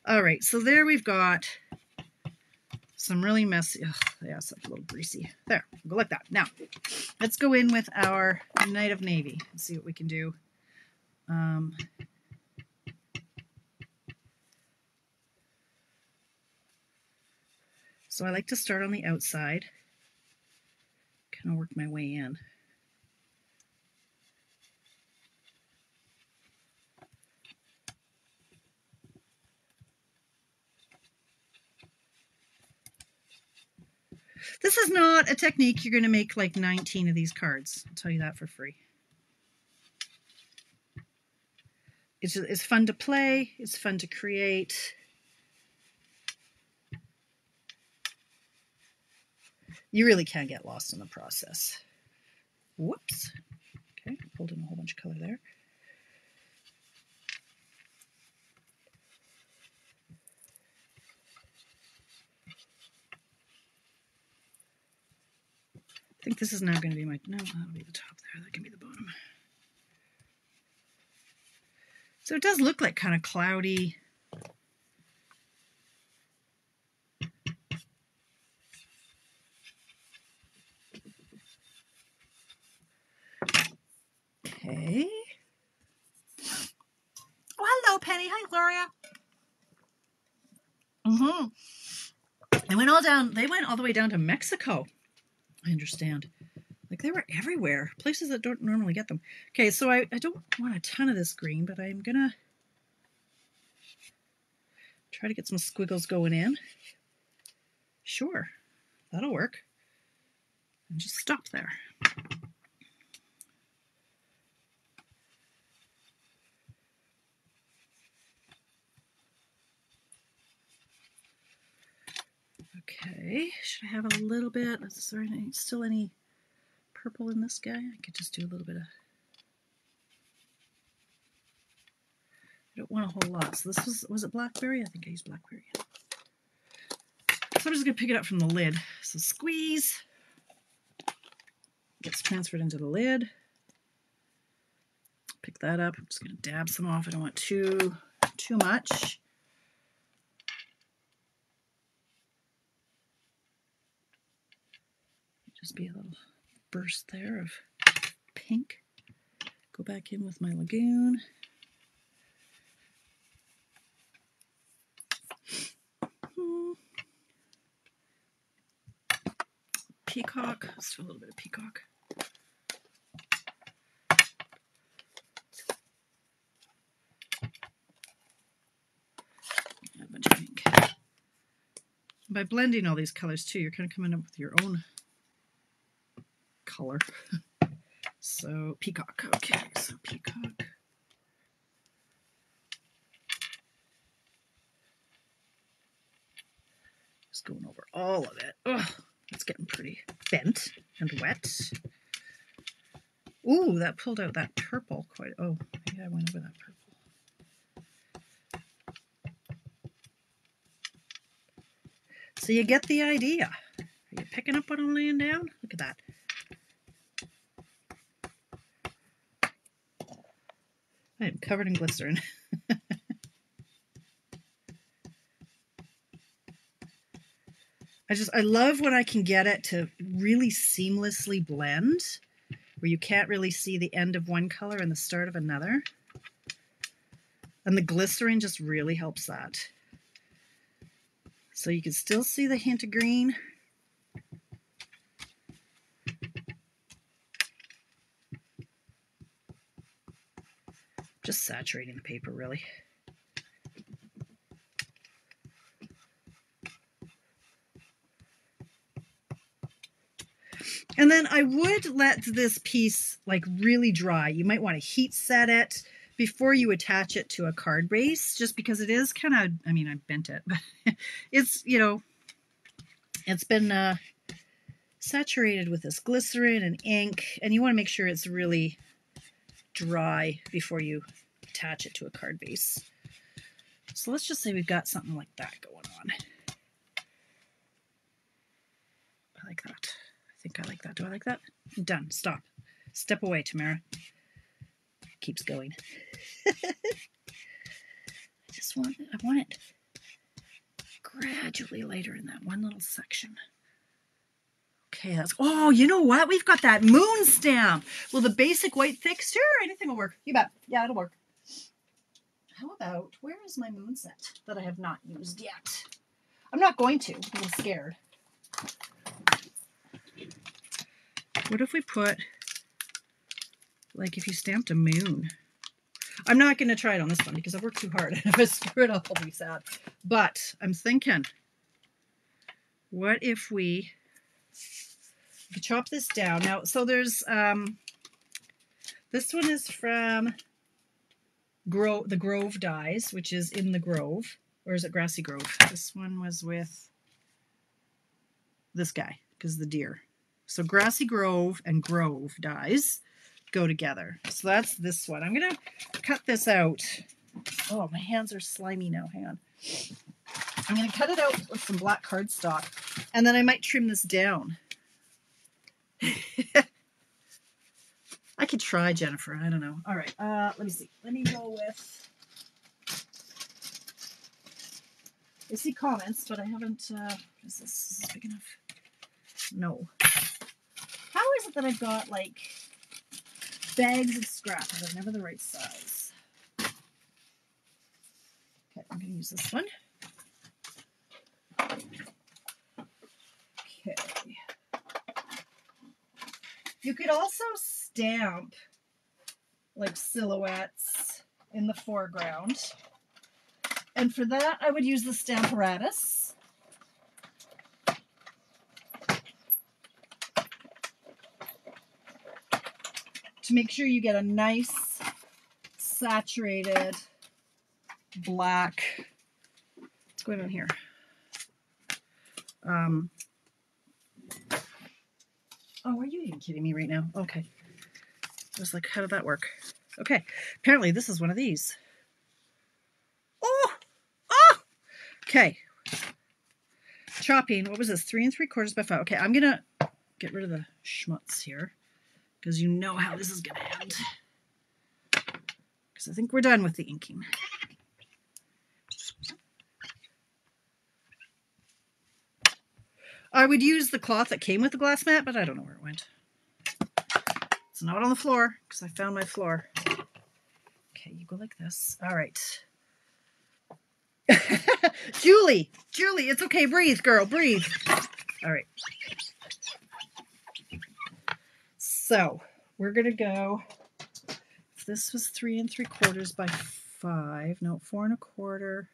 All right, so there we've got some really messy. Oh, yeah, it's a little greasy. There, go like that. Now, let's go in with our Night of Navy and see what we can do. Um, so I like to start on the outside, kind of work my way in. This is not a technique you're going to make like 19 of these cards. I'll tell you that for free. It's, it's fun to play. It's fun to create. You really can get lost in the process. Whoops. Okay, pulled in a whole bunch of color there. I think this is now going to be my, no, that'll be the top there. That can be the bottom. So it does look like kind of cloudy. Okay. Oh, hello, Penny. Hi, Gloria. Mm-hmm. They went all down, they went all the way down to Mexico. I understand. Like they were everywhere, places that don't normally get them. Okay, so I, I don't want a ton of this green, but I'm gonna try to get some squiggles going in. Sure, that'll work. And just stop there. Okay, should I have a little bit? Is there any, still any purple in this guy? I could just do a little bit of. I don't want a whole lot. So this was, was it blackberry? I think I used blackberry. So I'm just going to pick it up from the lid. So squeeze. Gets transferred into the lid. Pick that up. I'm just going to dab some off. I don't want too, too much. Just be a little burst there of pink. Go back in with my lagoon. Peacock. Let's do a little bit of peacock. By blending all these colors too, you're kind of coming up with your own color. so peacock. Okay, so peacock. Just going over all of it. Oh, it's getting pretty bent and wet. Ooh, that pulled out that purple quite. Oh, maybe I went over that purple. So you get the idea. Are you picking up what I'm laying down? Look at that. I am covered in glycerin. I just, I love when I can get it to really seamlessly blend, where you can't really see the end of one color and the start of another. And the glycerin just really helps that. So you can still see the hint of green, Just saturating the paper, really. And then I would let this piece like really dry. You might want to heat set it before you attach it to a card base, just because it is kind of, I mean, I bent it, but it's, you know, it's been uh, saturated with this glycerin and ink, and you want to make sure it's really dry before you attach it to a card base. So let's just say we've got something like that going on. I like that. I think I like that. Do I like that? Done. Stop. Step away, Tamara. Keeps going. I just want. I want it gradually later in that one little section. Okay, oh, you know what? We've got that moon stamp. Well, the basic white thick, sure, anything will work. You bet. Yeah, it'll work. How about, where is my moon set that I have not used yet? I'm not going to, I'm scared. What if we put, like, if you stamped a moon? I'm not going to try it on this one because I've worked too hard. And if I screw it up, I'll be sad. But I'm thinking, what if we chop this down. Now, so there's, um, this one is from Grove, the Grove Dies, which is in the Grove. Or is it Grassy Grove? This one was with this guy, because the deer. So Grassy Grove and Grove Dies go together. So that's this one. I'm going to cut this out. Oh, my hands are slimy now. Hang on. I'm going to cut it out with some black cardstock, and then I might trim this down. I could try, Jennifer. I don't know. All right. Uh, let me see. Let me go with. I see comments, but I haven't. Uh, is this, big enough? No. How is it that I've got like bags of scrap that are never the right size? Okay, I'm going to use this one. Okay. You could also stamp like silhouettes in the foreground. And for that, I would use the Stamparatus. To make sure you get a nice saturated black. What's going on here? Um, Oh, are you even kidding me right now? Okay. I was like, how did that work? Okay. Apparently this is one of these. Oh! Oh! Okay. Chopping. What was this? Three and three quarters by five. Okay, I'm going to get rid of the schmutz here because you know how this is going to end. Because I think we're done with the inking. I would use the cloth that came with the glass mat, but I don't know where it went. It's not on the floor because I found my floor. Okay, you go like this. All right. Julie, Julie, it's okay. Breathe, girl, breathe. All right. So we're going to go, if this was three and three quarters by five, no, four and a quarter.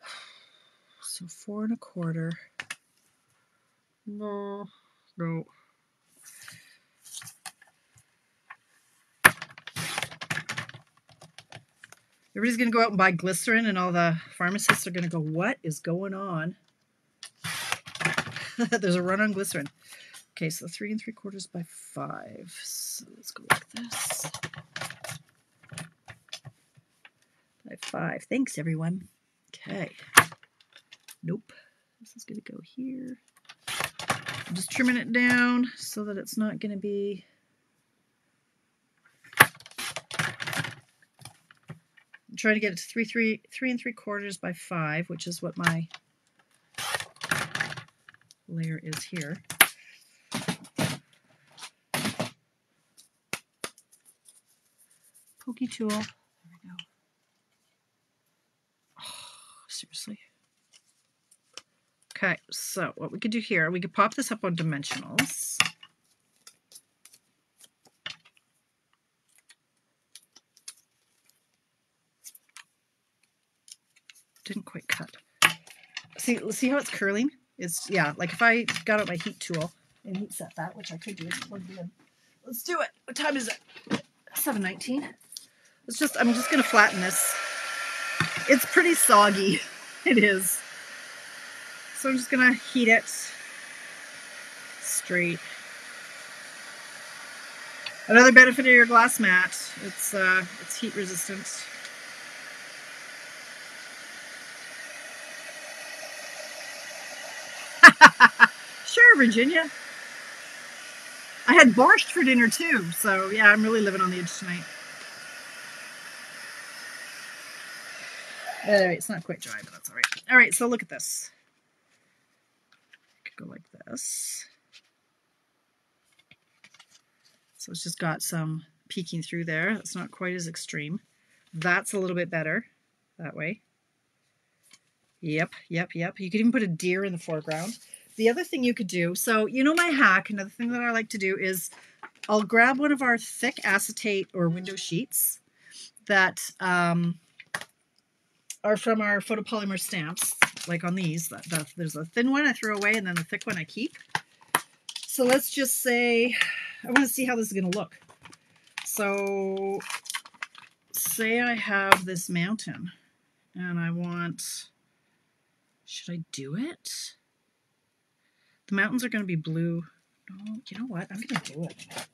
So four and a quarter. No, no. Everybody's going to go out and buy glycerin, and all the pharmacists are going to go, What is going on? There's a run on glycerin. Okay, so three and three quarters by five. So let's go like this. By five. Thanks, everyone. Okay. Nope. This is going to go here. I'm just trimming it down so that it's not going to be trying to get it to three, three, three and three quarters by five, which is what my layer is here. Pokey tool. There we go. Oh, seriously. Okay, so what we could do here, we could pop this up on dimensionals. Didn't quite cut. See, see how it's curling? It's, yeah, like if I got out my heat tool and heat set that, which I could do, Let's do it. What time is it? 7.19. It's just, I'm just going to flatten this. It's pretty soggy. It is. So I'm just going to heat it straight. Another benefit of your glass mat, it's, uh, it's heat resistant. Sure, Virginia. I had borscht for dinner too, so yeah, I'm really living on the edge tonight. All right, it's not quite dry, but that's all right. All right, so look at this. Go like this. So it's just got some peeking through there. It's not quite as extreme. That's a little bit better that way. Yep, yep, yep. You could even put a deer in the foreground. The other thing you could do, so you know my hack, another thing that I like to do is I'll grab one of our thick acetate or window sheets that um, are from our photopolymer stamps, like on these. That, that, there's a thin one I throw away and then the thick one I keep. So let's just say, I want to see how this is going to look. So say I have this mountain and I want, should I do it? The mountains are going to be blue. No, you know what? I'm going to do it.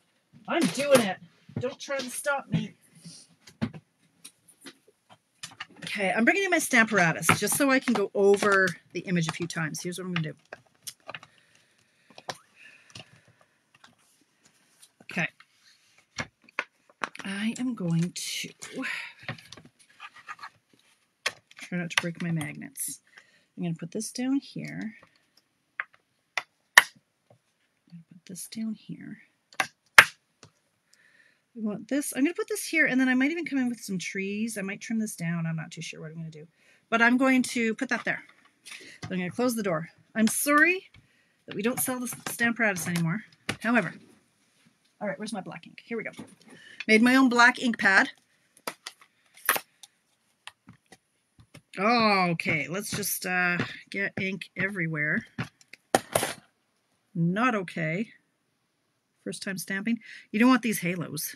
I'm doing it. Don't try to stop me. Okay, I'm bringing in my Stamparatus just so I can go over the image a few times. Here's what I'm going to do. Okay. I am going to try not to break my magnets. I'm going to put this down here. put this down here. We want this. I'm going to put this here, and then I might even come in with some trees. I might trim this down. I'm not too sure what I'm going to do. But I'm going to put that there. I'm going to close the door. I'm sorry that we don't sell the Stamparatus anymore. However, all right, where's my black ink? Here we go. Made my own black ink pad. Oh, okay, let's just uh, get ink everywhere. Not okay. First time stamping. You don't want these halos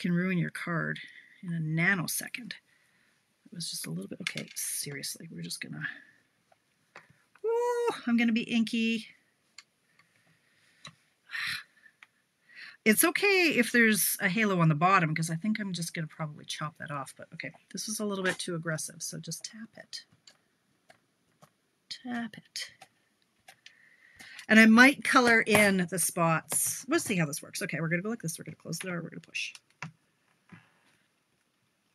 can ruin your card in a nanosecond. It was just a little bit, okay, seriously, we're just gonna, I'm gonna be inky. It's okay if there's a halo on the bottom because I think I'm just gonna probably chop that off, but okay, this is a little bit too aggressive, so just tap it. Tap it. And I might color in the spots. Let's see how this works. Okay, we're going to go like this. We're going to close the door. We're going to push.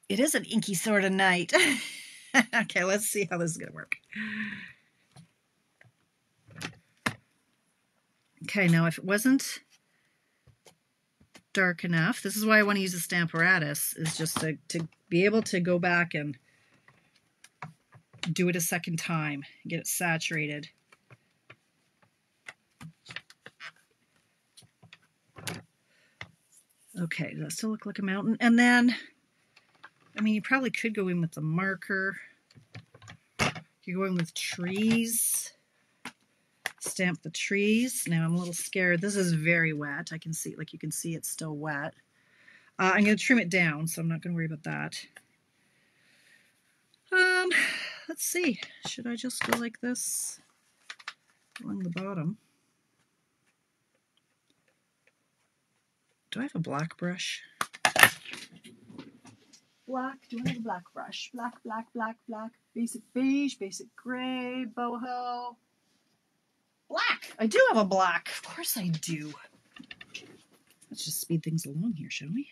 It is an inky sort of night. okay, let's see how this is going to work. Okay, now if it wasn't dark enough, this is why I want to use a Stamparatus, is just to, to be able to go back and do it a second time, get it saturated. Okay, does that still look like a mountain? And then I mean, you probably could go in with the marker. You're going with trees. Stamp the trees. Now I'm a little scared. This is very wet. I can see, like you can see it's still wet. Uh, I'm going to trim it down, so I'm not going to worry about that. Um, let's see. Should I just go like this along the bottom? Do I have a black brush? Black. Do I have a black brush? Black, black, black, black. Basic beige, basic gray, boho. Black. I do have a black. Of course I do. Let's just speed things along here, shall we?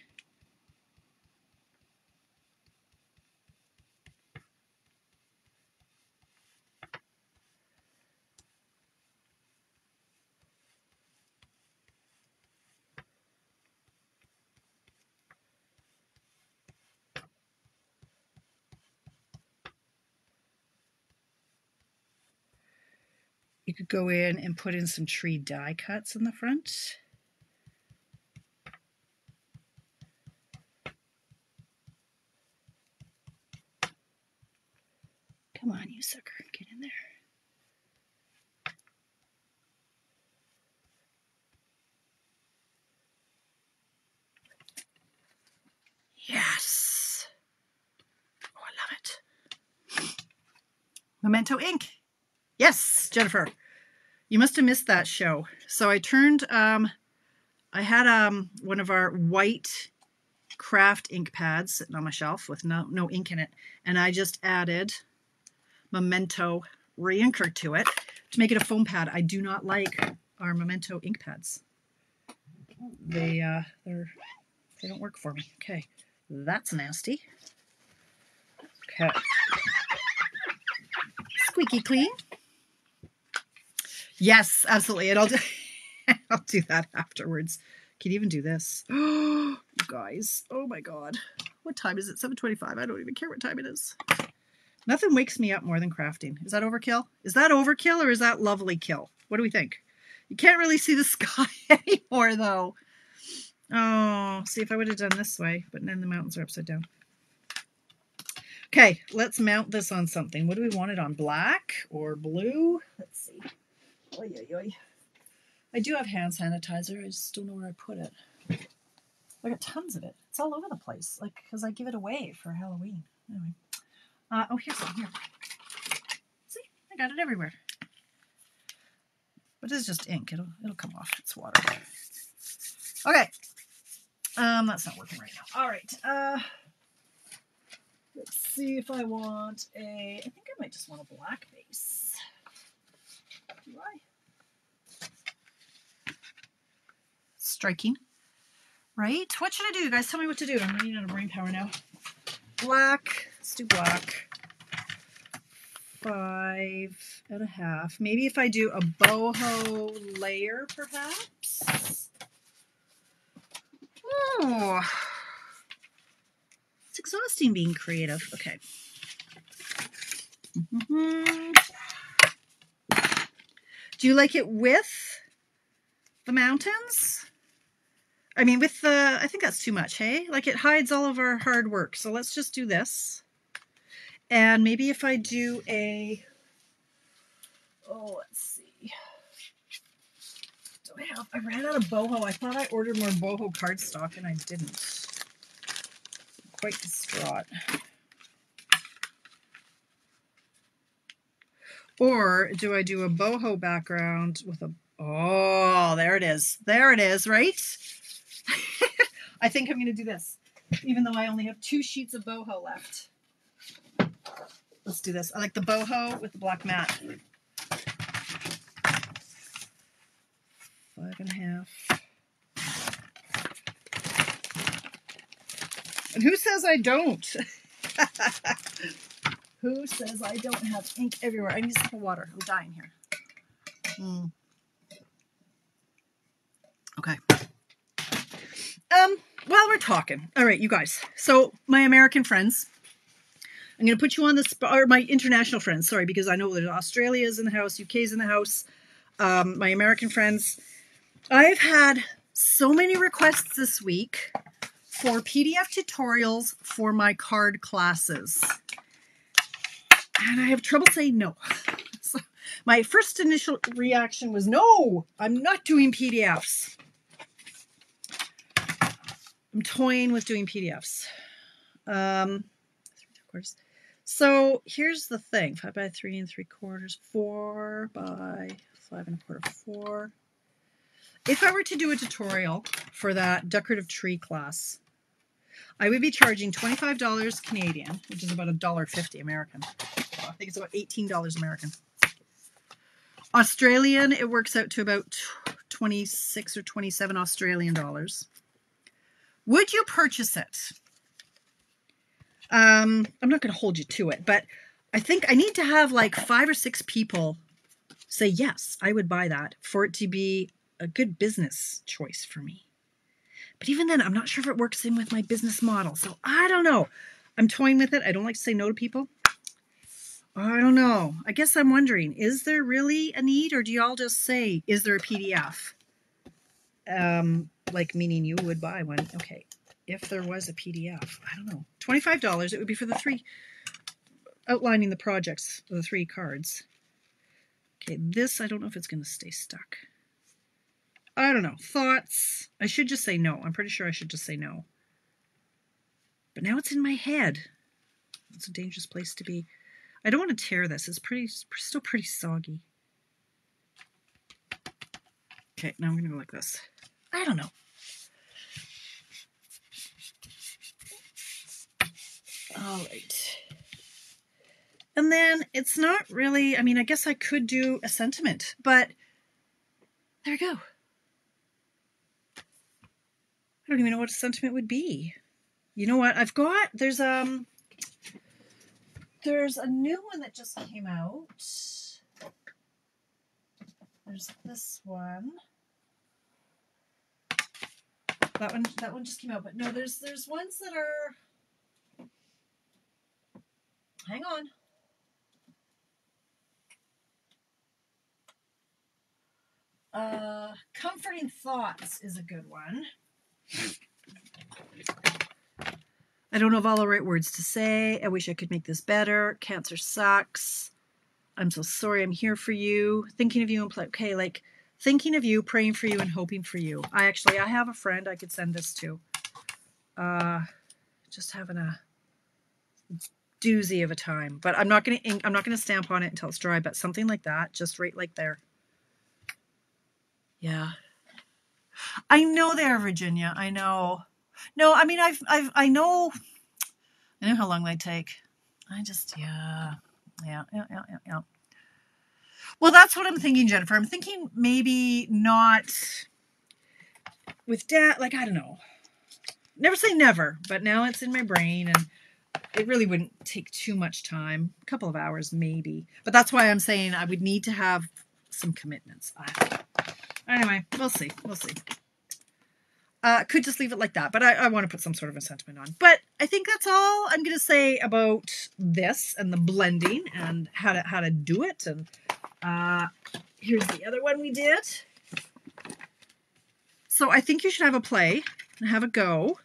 You could go in and put in some tree die cuts in the front. Come on, you sucker, get in there. Yes. Oh, I love it. Memento ink. Yes, Jennifer. You must have missed that show. So I turned, um, I had um, one of our white craft ink pads sitting on my shelf with no, no ink in it. And I just added Memento reinker to it to make it a foam pad. I do not like our Memento ink pads. They uh, they're they don't work for me. Okay, that's nasty. Okay, squeaky clean. Yes, absolutely. And I'll do, I'll do that afterwards. Can even do this? Guys. Oh my god. What time is it? 7:25. I don't even care what time it is. Nothing wakes me up more than crafting. Is that overkill? Is that overkill or is that lovely kill? What do we think? You can't really see the sky anymore though. Oh, see if I would have done this way, but then the mountains are upside down. Okay, let's mount this on something. What do we want it on? Black or blue? Let's see. Oy, oy, oy. I do have hand sanitizer. I just don't know where I put it. I got tons of it. It's all over the place, like because I give it away for Halloween. Anyway. Uh, oh, here's some here. See, I got it everywhere. But it's just ink. It'll it'll come off. It's water. Okay. Um, that's not working right now. All right. Uh, let's see if I want a. I think I might just want a black base. I? Striking. Right? What should I do? Guys tell me what to do. I'm running out of brain power now. Black. Let's do black. Five and a half. Maybe if I do a boho layer, perhaps. Oh, it's exhausting being creative. Okay. Mm-hmm. Do you like it with the mountains? I mean, with the, I think that's too much, hey? Like it hides all of our hard work. So let's just do this. And maybe if I do a, oh, let's see. Do I have, I ran out of boho. I thought I ordered more boho cardstock and I didn't. I'm quite distraught. Or do I do a boho background with a, oh, there it is. There it is, right? I think I'm going to do this, even though I only have two sheets of boho left. Let's do this. I like the boho with the black mat. Five and a half. And who says I don't? who says I don't have ink everywhere? I need some water. I'm dying here. Mm. Okay. Um, while we're talking, all right, you guys. So my American friends, I'm going to put you on the spot, or my international friends, sorry, because I know that Australia's in the house, UK's in the house, um, my American friends. I've had so many requests this week for PDF tutorials for my card classes. And I have trouble saying no. so my first initial reaction was no, I'm not doing PDFs. I'm toying with doing PDFs. Um, so here's the thing, five by three and three quarters, four by five and a quarter, four. If I were to do a tutorial for that decorative tree class, I would be charging $25 Canadian, which is about $1.50 American. I think it's about $18 American. Australian, it works out to about 26 or 27 Australian dollars. Would you purchase it? Um, I'm not going to hold you to it, but I think I need to have like five or six people say, yes, I would buy that for it to be a good business choice for me. But even then, I'm not sure if it works in with my business model. So I don't know. I'm toying with it. I don't like to say no to people. I don't know. I guess I'm wondering, is there really a need or do y'all just say, is there a PDF? Um, like meaning you would buy one. Okay, if there was a PDF, I don't know, $25, it would be for the three, outlining the projects, the three cards. Okay, this, I don't know if it's going to stay stuck. I don't know. Thoughts? I should just say no. I'm pretty sure I should just say no. But now it's in my head. It's a dangerous place to be. I don't want to tear this. It's pretty, still pretty soggy. Okay, now I'm going to go like this. I don't know. All right. And then it's not really, I mean, I guess I could do a sentiment, but there we go. I don't even know what a sentiment would be. You know what? I've got, there's, um, there's a new one that just came out. There's this one. That one that one just came out, but no, there's there's ones that are Hang on. Uh, comforting thoughts is a good one. I don't know have all the right words to say. I wish I could make this better. Cancer sucks. I'm so sorry. I'm here for you. Thinking of you and play. Okay, like thinking of you, praying for you, and hoping for you. I actually, I have a friend I could send this to. Uh, just having a doozy of a time. But I'm not gonna ink. I'm not gonna stamp on it until it's dry. But something like that, just right like there. Yeah. I know there, Virginia. I know. No, I mean I've I've I know I know how long they take. I just yeah. Yeah, yeah, yeah, yeah, yeah. Well, that's what I'm thinking, Jennifer. I'm thinking maybe not with dad, like I don't know. Never say never, but now it's in my brain and it really wouldn't take too much time. A couple of hours maybe. But that's why I'm saying I would need to have some commitments. Anyway, we'll see. We'll see. Uh, could just leave it like that, but I, I want to put some sort of a sentiment on. But I think that's all I'm going to say about this and the blending and how to how to do it. And uh, here's the other one we did. So I think you should have a play and have a go,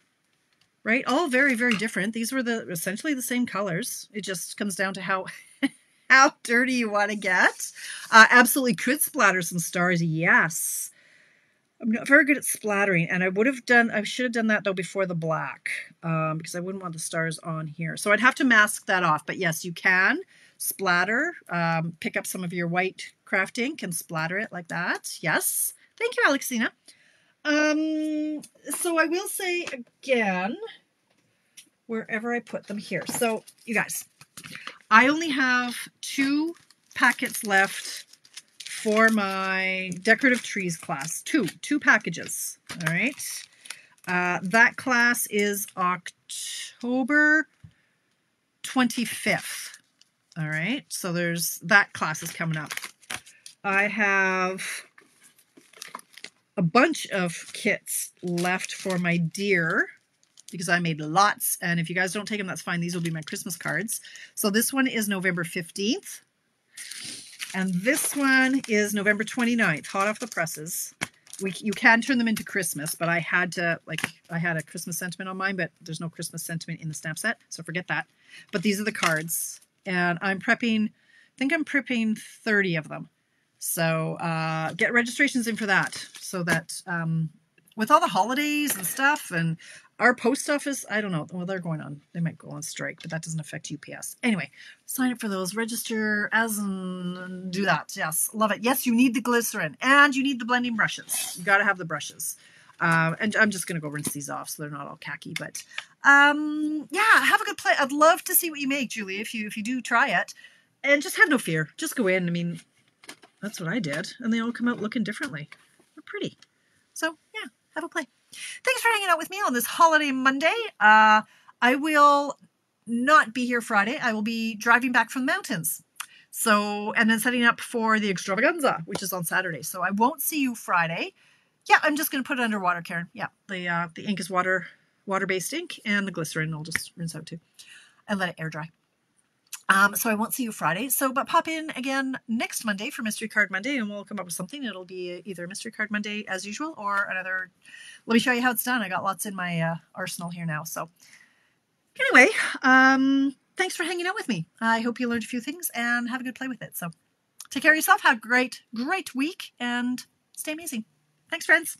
right? All very very different. These were the essentially the same colors. It just comes down to how how dirty you want to get. Uh, absolutely could splatter some stars, yes. I'm not very good at splattering, and I would have done, I should have done that though before the black, um, because I wouldn't want the stars on here. So I'd have to mask that off, but yes, you can splatter, um, pick up some of your white craft ink and splatter it like that. Yes. Thank you, Alexina. Um, so I will say again, wherever I put them here. So you guys, I only have two packets left for my decorative trees class. Two, two packages. All right. Uh, that class is October 25th. All right. So there's that class is coming up. I have a bunch of kits left for my deer because I made lots. And if you guys don't take them, that's fine. These will be my Christmas cards. So this one is November 15th. And this one is November 29th, hot off the presses. We, you can turn them into Christmas, but I had to, like, I had a Christmas sentiment on mine, but there's no Christmas sentiment in the stamp set, so forget that. But these are the cards, and I'm prepping, I think I'm prepping 30 of them. So uh, get registrations in for that, so that um, with all the holidays and stuff, and our post office, I don't know. Well, they're going on. They might go on strike, but that doesn't affect UPS. Anyway, sign up for those. Register as and do that. Yes, love it. Yes, you need the glycerin and you need the blending brushes. You got to have the brushes. Uh, and I'm just going to go rinse these off so they're not all khaki. But um, yeah, have a good play. I'd love to see what you make, Julie, if you if you do try it. And just have no fear. Just go in. I mean, that's what I did. And they all come out looking differently. They're pretty. So yeah, have a play. Thanks for hanging out with me on this holiday Monday. Uh, I will not be here Friday. I will be driving back from the mountains. So, and then setting up for the extravaganza, which is on Saturday. So I won't see you Friday. Yeah, I'm just going to put it under water, Karen. Yeah, the uh, the ink is water water-based ink, and the glycerin I'll just rinse out too, and let it air dry. Um, so I won't see you Friday. So, but pop in again next Monday for Mystery Card Monday, and we'll come up with something. It'll be either Mystery Card Monday as usual, or another. Let me show you how it's done. I got lots in my uh, arsenal here now. So, anyway, um, thanks for hanging out with me. I hope you learned a few things and have a good play with it. So, take care of yourself. Have a great, great week, and stay amazing. Thanks, friends.